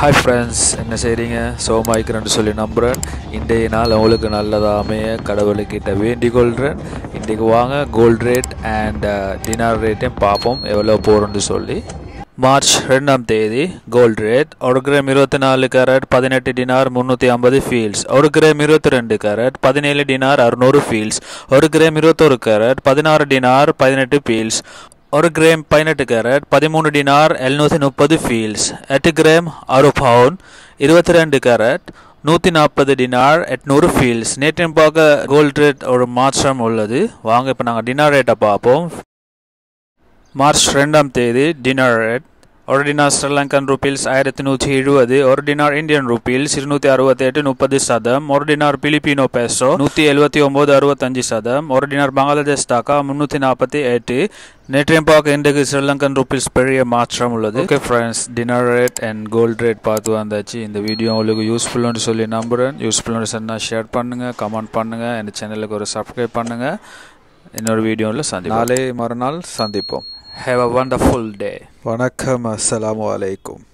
Hi friends என்ன செய்கிறீங்க சோமாய்க்கிறேன்னு சொல்லி நம்புகிறேன் இன்றைய நாள் உங்களுக்கு நல்லதாமைய கடவுளுக்கிட்ட வேண்டிக் கொள்கிறேன் இன்றைக்கு வாங்க கோல்ட் ரேட் அண்ட் டினார் ரேட்டையும் பார்ப்போம். எவ்வளோ போகிறோன்னு சொல்லி. மார்ச் ரெண்டாம் தேதி கோல்ட் ரேட் ஒரு கிராம் இருபத்தி நாலு கேரட் பதினெட்டு டினார் முந்நூற்றி ஐம்பது ஃபீல்ஸ் ஒரு கிராம் இருபத்தி ரெண்டு கேரட் பதினேழு டினார் அறுநூறு ஃபீல்ஸ் ஒரு கிராம் இருபத்தொரு கேரட் பதினாறு டினார் பதினெட்டு ஃபீல்ஸ் ஒரு கிராம் பதினெட்டு கேரட் பதிமூணு டினார் எழுநூற்றி முப்பது ஃபீல்ஸ் எட்டு கிராம் அறு பவுன் இருபத்தி ரெண்டு கேரட் நூற்றி நாற்பது டினார் எட்நூறு ஃபீல்ஸ் நேற்றின் பார்க்க கோல்ட் ரேட் ஒரு மாற்றம் உள்ளது வாங்க இப்போ நாங்கள் டினார் ரேட்டை பார்ப்போம் மார்ச் ரெண்டாம் தேதி டினார் ரேட் ஒரு டினார் ஸ்ரீலங்கன் ருபீல்ஸ் ஆயிரத்தி நூற்றி எழுபது ஒரு டினார் இந்தியன் ருபீல்ஸ் இருநூத்தி அறுபத்தி எட்டு முப்பது சதம் ஒரு டினார் பிலிப்பினோ பேசோ நூற்றி எழுபத்தி ஒம்பது அறுபத்தஞ்சு சதம் ஒரு டினார் பங்களாதேஷ் டாக்கா முந்நூற்றி நாற்பத்தி எட்டு நேற்றையும் பார்க்க இன்றைக்கு ஸ்ரீலங்கன் ருபீல்ஸ் பெரிய மாற்றம் உள்ளது okay friends dinar rate and gold rate பார்த்து வந்தாச்சு இந்த வீடியோ உங்களுக்கு யூஸ்ஃபுல்னு சொல்லி நம்புகிறேன் யூஸ்ஃபுல்னு சொன்னால் ஷேர் பண்ணுங்கள் கமெண்ட் பண்ணுங்கள் என் சேனலுக்கு ஒரு சப்ஸ்கிரைப் பண்ணுங்கள் இன்னொரு வீடியோவில் சந்திப்போம் நாளை மறுநாள் சந்திப்போம் Have a wonderful day. Vanakkam. Assalamu alaikum.